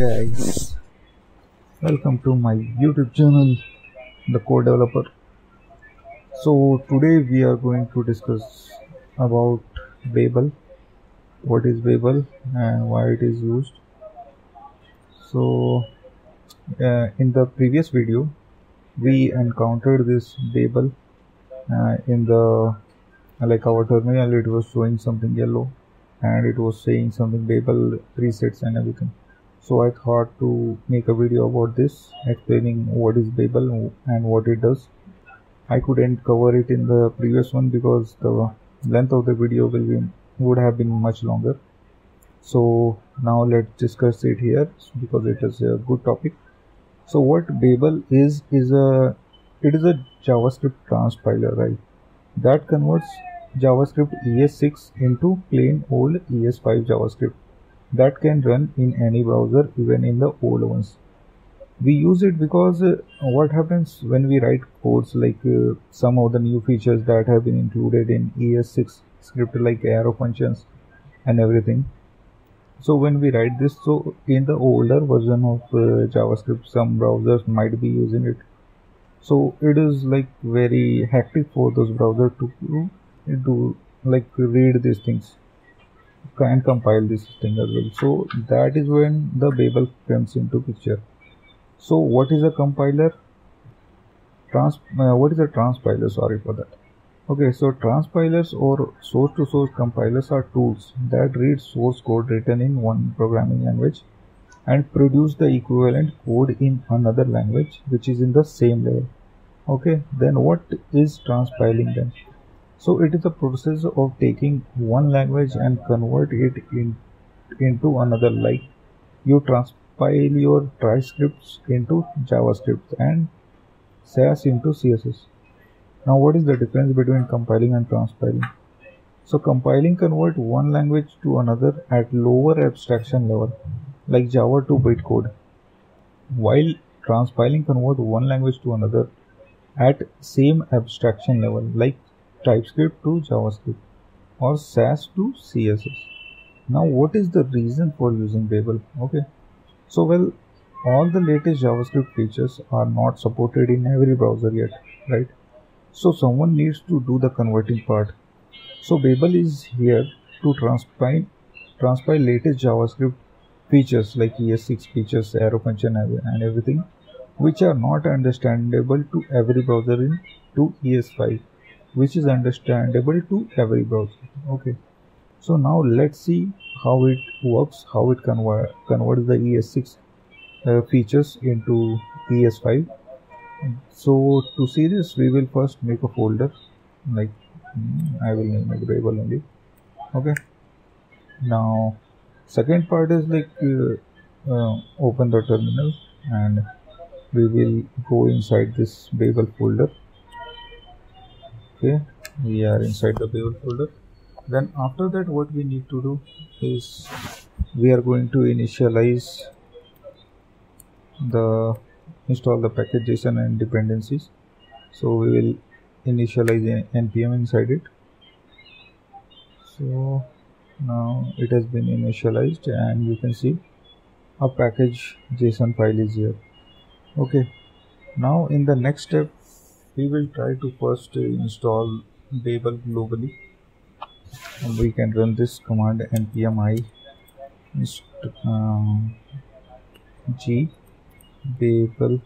guys. Welcome to my youtube channel the cool developer. So today we are going to discuss about babel. What is babel and why it is used? So uh, in the previous video we encountered this babel uh, in the like our terminal it was showing something yellow and it was saying something babel presets and everything so i thought to make a video about this explaining what is babel and what it does. I couldn't cover it in the previous one because the length of the video will be would have been much longer. So now let's discuss it here because it is a good topic. So what babel is is a it is a javascript transpiler right? That converts JavaScript ES6 into plain old ES5 JavaScript that can run in any browser even in the old ones. We use it because uh, what happens when we write codes like uh, some of the new features that have been included in ES6 script like arrow functions and everything. So when we write this, so in the older version of uh, JavaScript, some browsers might be using it. So it is like very hectic for those browsers to do like read these things and compile this thing as well. So that is when the babel comes into picture. So what is a compiler? Trans uh, what is a transpiler? Sorry for that. Okay so transpilers or source to source compilers are tools that read source code written in one programming language and produce the equivalent code in another language which is in the same level. Okay then what is transpiling then so it is a process of taking one language and convert it in, into another like you transpile your TypeScripts into JavaScript and Sass into CSS. Now what is the difference between compiling and transpiling? So compiling convert one language to another at lower abstraction level like Java to bytecode while transpiling convert one language to another at same abstraction level like TypeScript to JavaScript or Sass to CSS. Now what is the reason for using Babel? Okay, so well all the latest JavaScript features are not supported in every browser yet, right? So someone needs to do the converting part. So Babel is here to transpile, transpile latest JavaScript features like ES6 features, arrow function and everything which are not understandable to every browser in to ES5 which is understandable to every browser. Okay. So now let's see how it works how it convert converts the es6 uh, features into es5 so to see this we will first make a folder like hmm, i will name it babel only. Okay. Now second part is like uh, uh, open the terminal and we will go inside this babel folder okay we are inside the babel folder. Then after that what we need to do is we are going to initialize the install the package json and dependencies. So we will initialize npm inside it. So now it has been initialized and you can see a package json file is here. Okay now in the next step we will try to first install babel globally. And we can run this command npm i um, g babel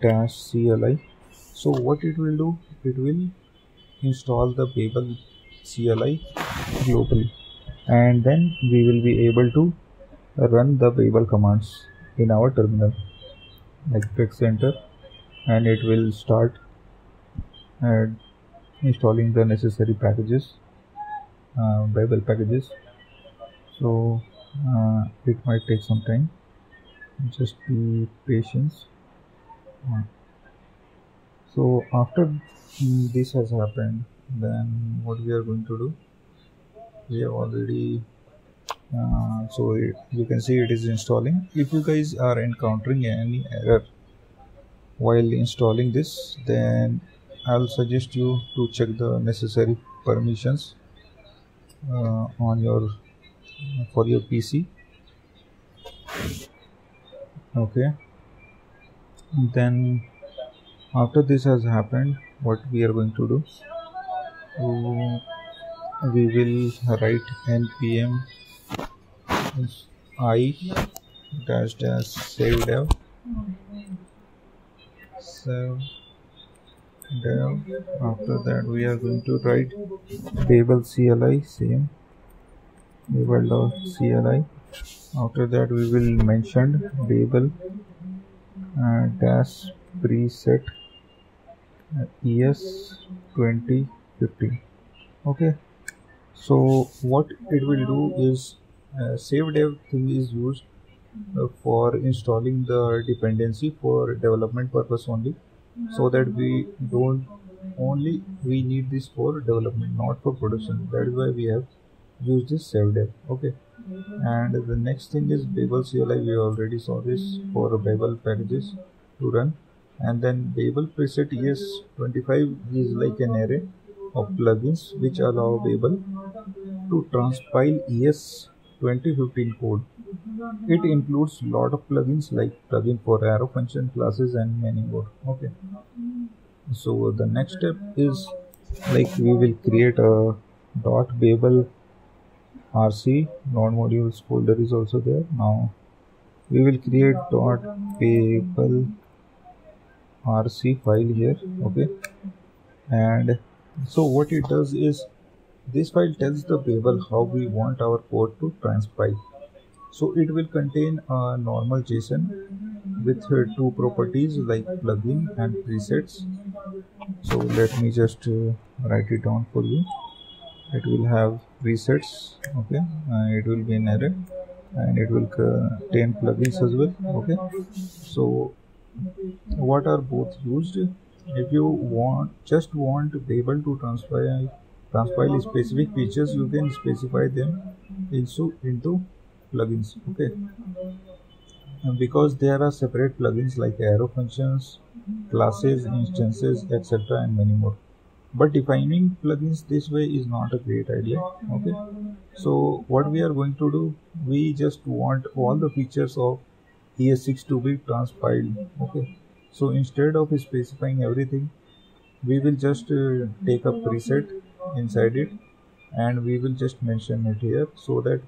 dash cli. So what it will do? It will install the babel cli globally. And then we will be able to run the babel commands in our terminal like press enter and it will start uh, installing the necessary packages uh, Babel packages. So uh, it might take some time. Just be patient. Uh, so after this has happened then what we are going to do? We have already uh, so it, you can see it is installing. If you guys are encountering any error while installing this then I'll suggest you to check the necessary permissions uh, on your for your PC okay. Then after this has happened what we are going to do uh, we will write npm i dash dash save dev save dev after that we are going to write babel cli same. Dot cli after that we will mention babel uh, dash preset uh, es 2015 okay. So what it will do is uh, save dev thing is used Uh, for installing the dependency for development purpose only. So that we don't only we need this for development not for production. That is why we have used this save dev okay. And the next thing is babel cli we already saw this for babel packages to run. And then babel preset es25 is like an array of plugins which allow babel to transpile es 2015 code it includes a lot of plugins like plugin for arrow function classes and many more okay? So the next step is like we will create a dot babel rc node modules folder is also there. Now we will create dot babel rc file here okay? And so what it does is this file tells the babel how we want our code to transpile so it will contain a normal json with two properties like plugin and presets. So let me just uh, write it down for you. It will have presets okay it will be an array and it will contain plugins as well okay. So what are both used? If you want just want Babel to transpile transpile specific features you can specify them into into plugins okay? And because there are separate plugins like arrow functions classes instances etc and many more. But defining plugins this way is not a great idea okay? So what we are going to do we just want all the features of es6 to be transpiled okay? So instead of specifying everything we will just uh, take a preset inside it and we will just mention it here so that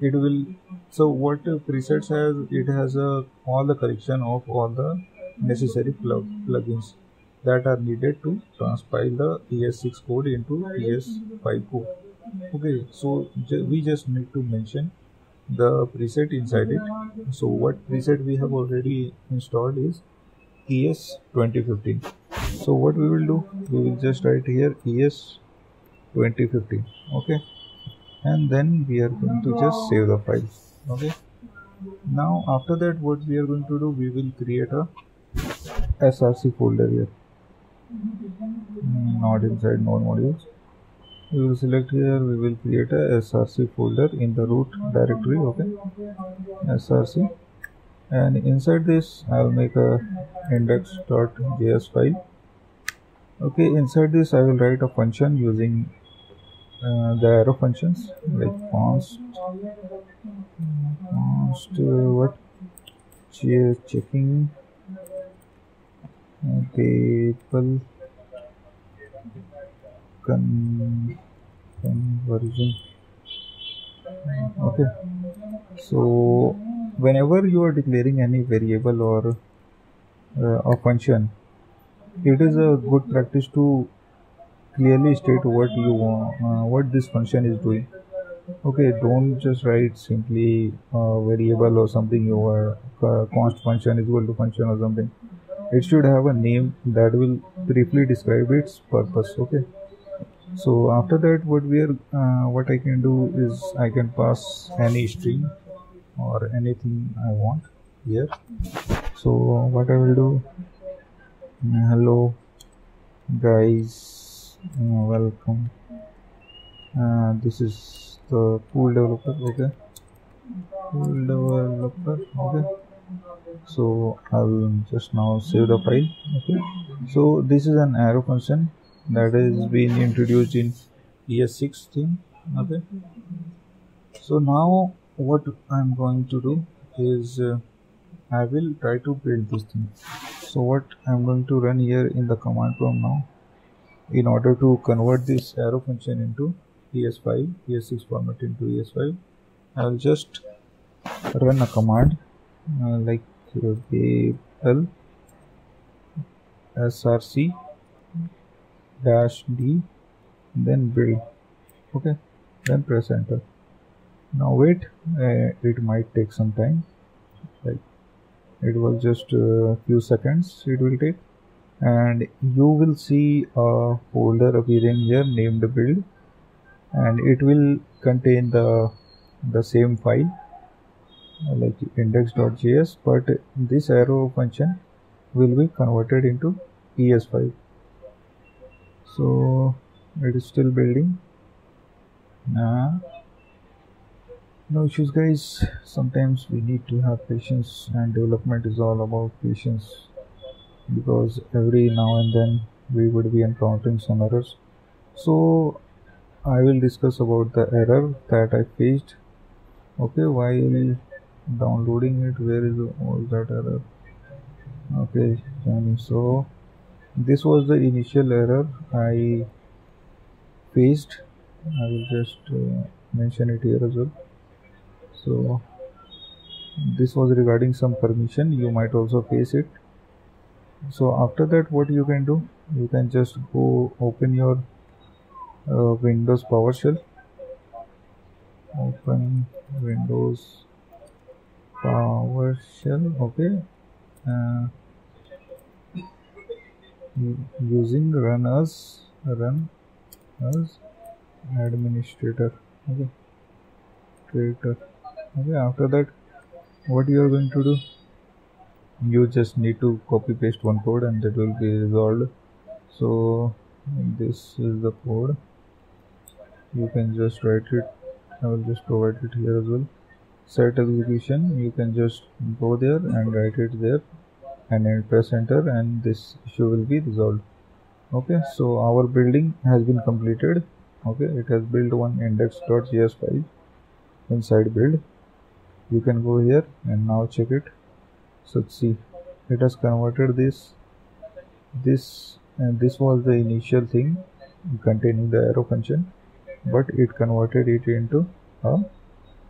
it will so what presets has it has a uh, all the collection of all the necessary plug plugins that are needed to transpile the ES6 code into ES5 code. Okay, so we just need to mention the preset inside it. So what preset we have already installed is ES 2015. So what we will do, we will just write here ES 2015. Okay, and then we are going to just save the file. Okay. Now after that, what we are going to do, we will create a src folder here hmm, not inside node modules we will select here we will create a src folder in the root directory okay src and inside this i'll make a index.js file okay inside this i will write a function using uh, the arrow functions like const const uh, what checking people con conversion. Okay. So whenever you are declaring any variable or uh, a function it is a good practice to clearly state what you want uh, what this function is doing. Okay don't just write simply variable or something your uh, const function is equal to function or something. It should have a name that will briefly describe its purpose okay? So after that what we are uh, what i can do is i can pass any string or anything i want here. So what i will do hello guys welcome. Uh, this is the cool developer okay? Cool developer okay? So I'll just now save the file okay? So this is an arrow function that is being introduced in ES6 thing okay? So now what I'm going to do is uh, I will try to build this thing. So what I'm going to run here in the command prompt now in order to convert this arrow function into ES5 ES6 format into ES5 I'll just run a command uh, like uh, babel src dash d then build. Okay then press enter. Now wait uh, it might take some time. Like it was just a few seconds it will take and you will see a folder appearing here named build. And it will contain the the same file like index.js but this arrow function will be converted into es5 so it is still building. Uh, no issues guys. Sometimes we need to have patience and development is all about patience because every now and then we would be encountering some errors. So i will discuss about the error that i faced. Okay while downloading it where is all that error? Okay so this was the initial error I faced. I will just uh, mention it here as well. So this was regarding some permission. You might also face it so after that what you can do? You can just go open your uh, windows powershell open windows PowerShell okay. Uh, using run as run as administrator okay. Creator okay. After that what you are going to do you just need to copy paste one code and that will be resolved. So this is the code. You can just write it. I will just provide it here as well. Set execution. You can just go there and write it there and then press enter and this issue will be resolved. Okay so our building has been completed. Okay it has built one index.js file inside build. You can go here and now check it so see it has converted this this and this was the initial thing containing the arrow function but it converted it into a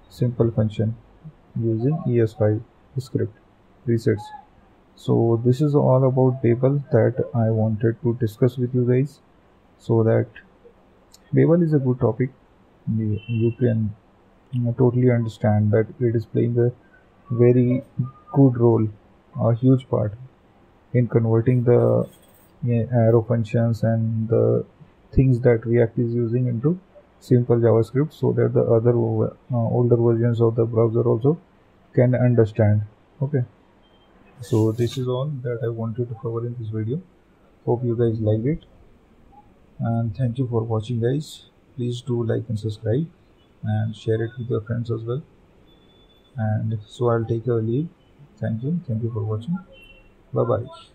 simple function using ES5 script resets So this is all about Babel that I wanted to discuss with you guys so that Babel is a good topic. You can totally understand that it is playing a very good role, a huge part in converting the arrow functions and the things that React is using into simple javascript so that the other uh, older versions of the browser also can understand. Okay. So this is all that i wanted to cover in this video. Hope you guys liked it. And thank you for watching guys. Please do like and subscribe and share it with your friends as well. And so i'll take your leave thank you. Thank you for watching. Bye bye